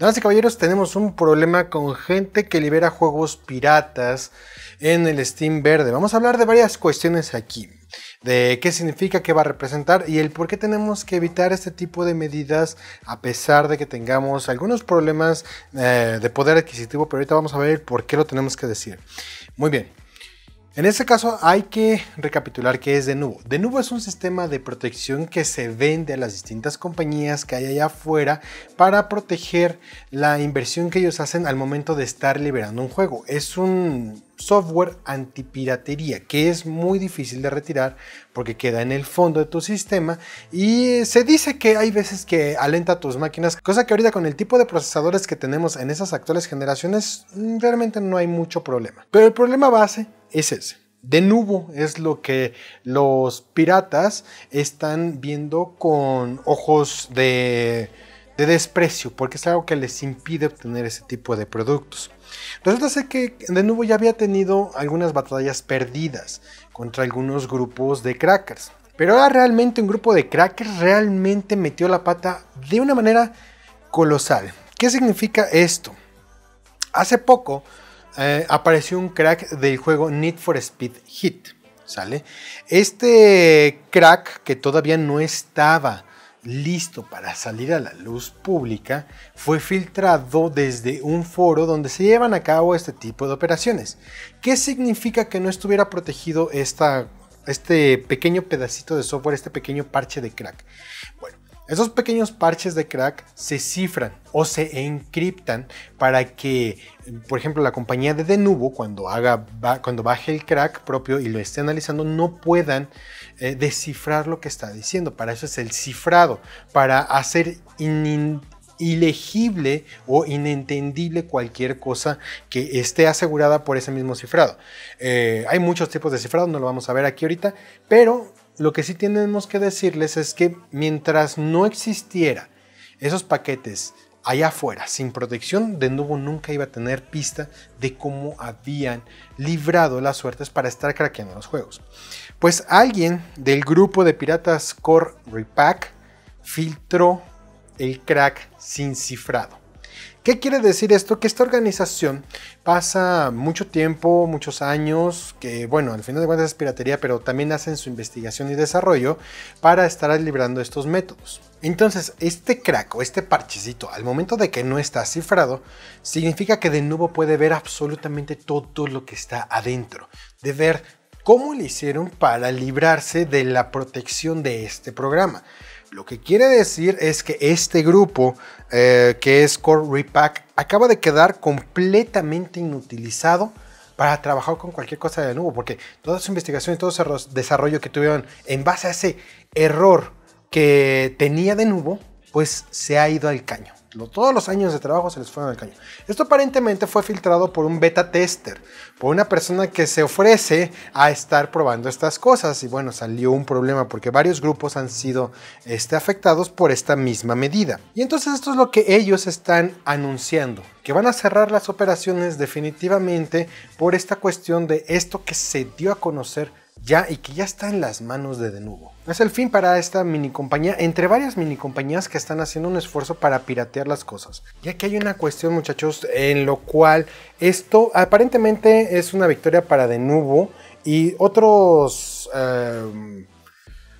Damas y caballeros, tenemos un problema con gente que libera juegos piratas en el Steam verde. Vamos a hablar de varias cuestiones aquí. De qué significa, qué va a representar y el por qué tenemos que evitar este tipo de medidas a pesar de que tengamos algunos problemas eh, de poder adquisitivo. Pero ahorita vamos a ver por qué lo tenemos que decir. Muy bien, en este caso hay que recapitular qué es Denuvo. Denuvo es un sistema de protección que se vende a las distintas compañías que hay allá afuera para proteger la inversión que ellos hacen al momento de estar liberando un juego. Es un software antipiratería que es muy difícil de retirar porque queda en el fondo de tu sistema y se dice que hay veces que alenta tus máquinas, cosa que ahorita con el tipo de procesadores que tenemos en esas actuales generaciones mm, realmente no hay mucho problema. Pero el problema base es ese. De nuevo es lo que los piratas están viendo con ojos de, desprecio, porque es algo que les impide obtener ese tipo de productos. Resulta que de nuevo ya había tenido algunas batallas perdidas contra algunos grupos de crackers. Pero ahora realmente un grupo de crackers realmente metió la pata de una manera colosal. ¿Qué significa esto? Hace poco eh, apareció un crack del juego Need for Speed Hit. ¿Sale? Este crack que todavía no estaba listo para salir a la luz pública fue filtrado desde un foro donde se llevan a cabo este tipo de operaciones. ¿Qué significa que no estuviera protegido esta, este pequeño pedacito de software, este pequeño parche de crack? Bueno, esos pequeños parches de crack se cifran o se encriptan para que, por ejemplo, la compañía de Denuvo, cuando, haga, cuando baje el crack propio y lo esté analizando, no puedan eh, descifrar lo que está diciendo. Para eso es el cifrado, para hacer ilegible o inentendible cualquier cosa que esté asegurada por ese mismo cifrado. Eh, hay muchos tipos de cifrado, no lo vamos a ver aquí ahorita, pero lo que sí tenemos que decirles es que mientras no existiera esos paquetes allá afuera, sin protección, de nuevo nunca iba a tener pista de cómo habían librado las suertes para estar craqueando los juegos. Pues alguien del grupo de piratas Core Repack filtró el crack sin cifrado. ¿Qué quiere decir esto? Que esta organización pasa mucho tiempo, muchos años, que bueno, al final de cuentas es piratería, pero también hacen su investigación y desarrollo para estar librando estos métodos. Entonces, este crack o este parchecito, al momento de que no está cifrado, significa que de nuevo puede ver absolutamente todo lo que está adentro, de ver cómo le hicieron para librarse de la protección de este programa. Lo que quiere decir es que este grupo, eh, que es Core Repack, acaba de quedar completamente inutilizado para trabajar con cualquier cosa de nuevo, porque toda su investigación y todo ese desarrollo que tuvieron en base a ese error que tenía de nuevo, pues se ha ido al caño todos los años de trabajo se les fueron al caño. Esto aparentemente fue filtrado por un beta tester, por una persona que se ofrece a estar probando estas cosas. Y bueno, salió un problema porque varios grupos han sido este, afectados por esta misma medida. Y entonces esto es lo que ellos están anunciando, que van a cerrar las operaciones definitivamente por esta cuestión de esto que se dio a conocer ya y que ya está en las manos de Denuvo. Es el fin para esta mini compañía, entre varias mini compañías que están haciendo un esfuerzo para piratear las cosas. Ya que hay una cuestión, muchachos, en lo cual esto aparentemente es una victoria para Denuvo y otros, eh,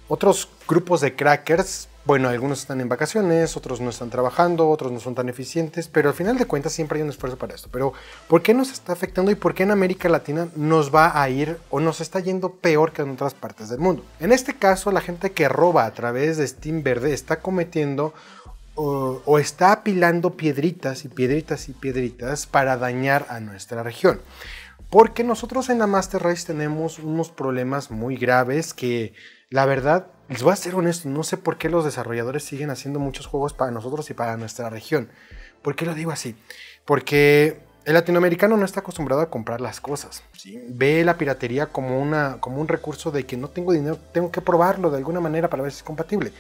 otros grupos de crackers bueno, algunos están en vacaciones, otros no están trabajando, otros no son tan eficientes, pero al final de cuentas siempre hay un esfuerzo para esto. Pero, ¿por qué nos está afectando y por qué en América Latina nos va a ir o nos está yendo peor que en otras partes del mundo? En este caso, la gente que roba a través de Steam Verde está cometiendo o, está apilando piedritas y piedritas y piedritas para dañar a nuestra región. Porque nosotros en la Master Race tenemos unos problemas muy graves que, la verdad, les voy a ser honesto, no sé por qué los desarrolladores siguen haciendo muchos juegos para nosotros y para nuestra región. ¿Por qué lo digo así? Porque el latinoamericano no está acostumbrado a comprar las cosas. Ve la piratería como, una, como un recurso de que no tengo dinero, tengo que probarlo de alguna manera para ver si es compatible.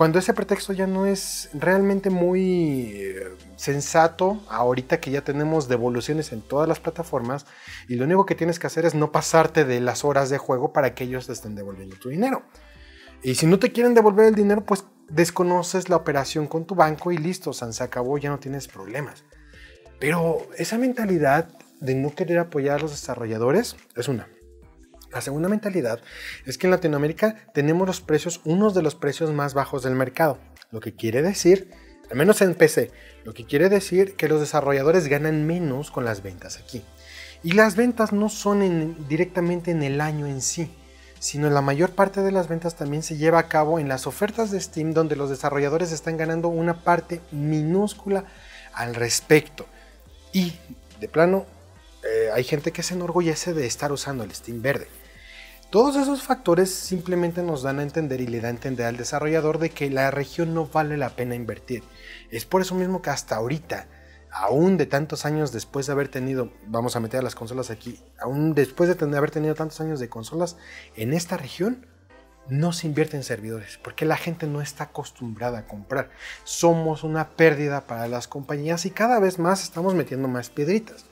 Cuando ese pretexto ya no es realmente muy eh, sensato, ahorita que ya tenemos devoluciones en todas las plataformas, y lo único que tienes que hacer es no pasarte de las horas de juego para que ellos te estén devolviendo tu dinero. Y si no te quieren devolver el dinero, pues desconoces la operación con tu banco y listo, se acabó, ya no tienes problemas. Pero esa mentalidad de no querer apoyar a los desarrolladores es una. La segunda mentalidad es que en Latinoamérica tenemos los precios, unos de los precios más bajos del mercado. Lo que quiere decir, al menos en PC, lo que quiere decir que los desarrolladores ganan menos con las ventas aquí. Y las ventas no son directamente en el año en sí, sino la mayor parte de las ventas también se lleva a cabo en las ofertas de Steam donde los desarrolladores están ganando una parte minúscula al respecto. Y de plano, eh, hay gente que se enorgullece de estar usando el Steam verde. Todos esos factores simplemente nos dan a entender y le da a entender al desarrollador de que la región no vale la pena invertir. Es por eso mismo que hasta ahorita, aún de tantos años después de haber tenido, vamos a meter a las consolas aquí, aún después de haber tenido tantos años de consolas en esta región, no se invierte en servidores, porque la gente no está acostumbrada a comprar. Somos una pérdida para las compañías y cada vez más estamos metiendo más piedritas.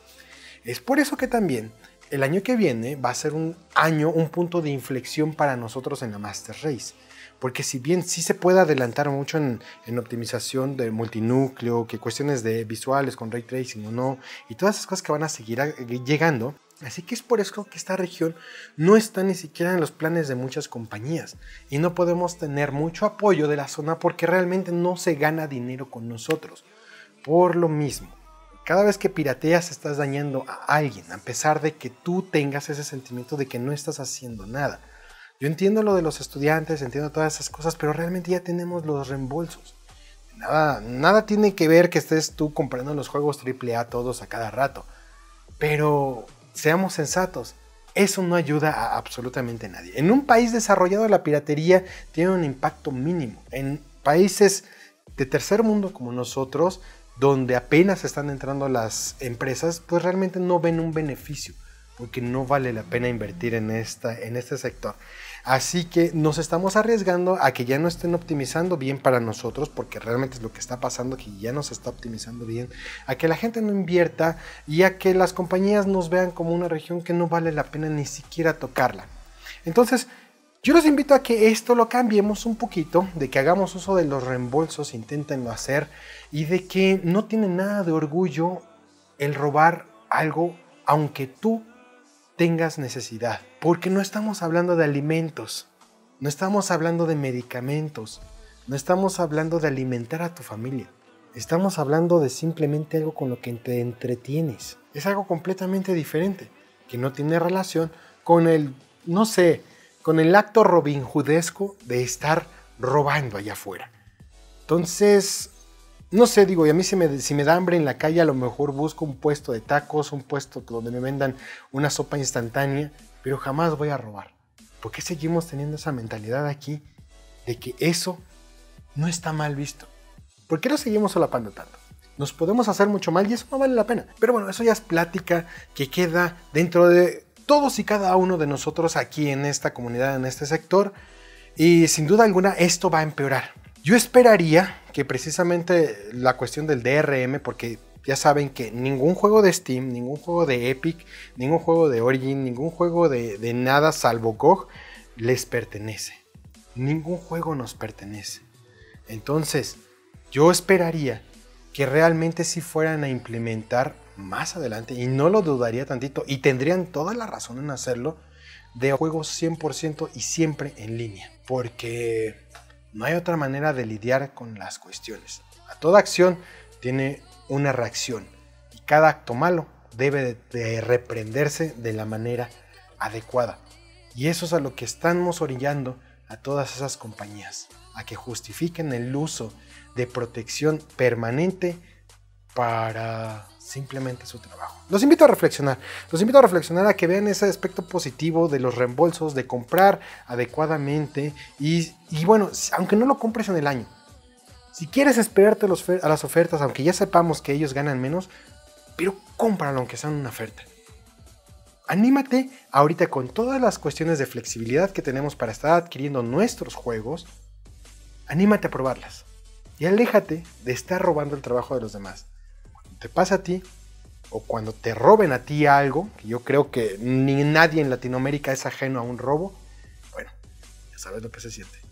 Es por eso que también el año que viene va a ser un año, un punto de inflexión para nosotros en la Master Race. Porque si bien sí se puede adelantar mucho en, optimización de multinúcleo, que cuestiones de visuales con ray tracing o no, y todas esas cosas que van a seguir llegando, Así que es por eso que esta región no está ni siquiera en los planes de muchas compañías y no podemos tener mucho apoyo de la zona porque realmente no se gana dinero con nosotros. Por lo mismo, cada vez que pirateas estás dañando a alguien, a pesar de que tú tengas ese sentimiento de que no estás haciendo nada. Yo entiendo lo de los estudiantes, entiendo todas esas cosas, pero realmente ya tenemos los reembolsos. Nada, nada tiene que ver que estés tú comprando los juegos AAA todos a cada rato. Pero seamos sensatos, eso no ayuda a absolutamente nadie. En un país desarrollado la piratería tiene un impacto mínimo. En países de tercer mundo como nosotros, donde apenas están entrando las empresas, pues realmente no ven un beneficio, porque no vale la pena invertir en, esta, en este sector. Así que nos estamos arriesgando a que ya no estén optimizando bien para nosotros, porque realmente es lo que está pasando, que ya no se está optimizando bien, a que la gente no invierta y a que las compañías nos vean como una región que no vale la pena ni siquiera tocarla. Entonces, yo los invito a que esto lo cambiemos un poquito, de que hagamos uso de los reembolsos, inténtenlo hacer, y de que no tiene nada de orgullo el robar algo aunque tú tengas necesidad. Porque no estamos hablando de alimentos, no estamos hablando de medicamentos, no estamos hablando de alimentar a tu familia. Estamos hablando de simplemente algo con lo que te entretienes. Es algo completamente diferente, que no tiene relación con el, no sé, con el acto robinjudesco de estar robando allá afuera. Entonces, no sé, digo, y a mí si me, si da hambre en la calle, a lo mejor busco un puesto de tacos, un puesto donde me vendan una sopa instantánea, pero jamás voy a robar. ¿Por qué seguimos teniendo esa mentalidad aquí de que eso no está mal visto? ¿Por qué lo seguimos solapando tanto? Nos podemos hacer mucho mal y eso no vale la pena. Pero bueno, eso ya es plática que queda dentro de todos y cada uno de nosotros aquí en esta comunidad, en este sector. Y sin duda alguna esto va a empeorar. Yo esperaría que precisamente la cuestión del DRM, porque ya saben que ningún juego de Steam, ningún juego de Epic, ningún juego de Origin, ningún juego de, nada salvo GOG les pertenece. Ningún juego nos pertenece. Entonces, yo esperaría que realmente si fueran a implementar más adelante, y no lo dudaría tantito, y tendrían toda la razón en hacerlo, de juegos 100% y siempre en línea, porque no hay otra manera de lidiar con las cuestiones. A toda acción tiene una reacción, y cada acto malo debe de reprenderse de la manera adecuada. Y eso es a lo que estamos orillando a todas esas compañías, a que justifiquen el uso de protección permanente para simplemente su trabajo. Los invito a reflexionar, los invito a reflexionar a que vean ese aspecto positivo de los reembolsos, de comprar adecuadamente y, bueno, aunque no lo compres en el año, si quieres esperarte a las ofertas, aunque ya sepamos que ellos ganan menos, pero cómpralo aunque sea una oferta. Anímate ahorita con todas las cuestiones de flexibilidad que tenemos para estar adquiriendo nuestros juegos, anímate a probarlas. Y aléjate de estar robando el trabajo de los demás. Te pasa a ti, o cuando te roben a ti algo, que yo creo que ni nadie en Latinoamérica es ajeno a un robo, bueno, ya sabes lo que se siente.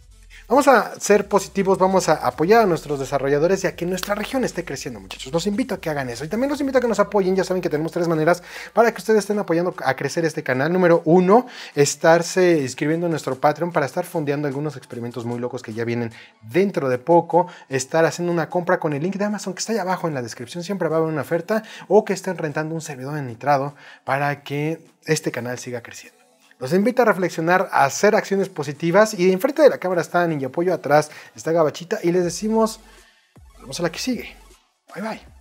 Vamos a ser positivos, vamos a apoyar a nuestros desarrolladores y a que nuestra región esté creciendo, muchachos. Los invito a que hagan eso y también los invito a que nos apoyen. Ya saben que tenemos tres maneras para que ustedes estén apoyando a crecer este canal. Número uno, estarse inscribiendo en nuestro Patreon para estar fondeando algunos experimentos muy locos que ya vienen dentro de poco. Estar haciendo una compra con el link de Amazon que está ahí abajo en la descripción. Siempre va a haber una oferta o que estén rentando un servidor en nitrado para que este canal siga creciendo. Los invito a reflexionar, a hacer acciones positivas y enfrente de la cámara está Ninja Pollo, atrás está Gabachita y les decimos, vamos a la que sigue. Bye bye.